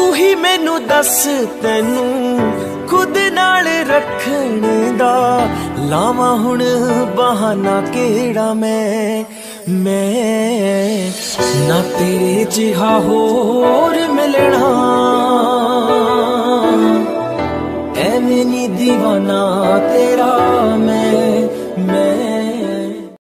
ਤੂੰ ਹੀ ਮੈਨੂੰ ਦੱਸ ਤੈਨੂੰ ਖੁਦ ਨਾਲ ਰੱਖਣ ਦਾ। ਲਾਵਾਂ ਹੁਣ ਬਹਾਨਾ ਕਿਹੜਾ ਮੈਂ ਮੈਂ ਨਾ ਤੇਰੇ ਜਿਹਾ ਹੋਰ ਮਿਲਣਾ। ਐਵੇਂ ਨੀ دیਵਾਨਾ ਤੇਰਾ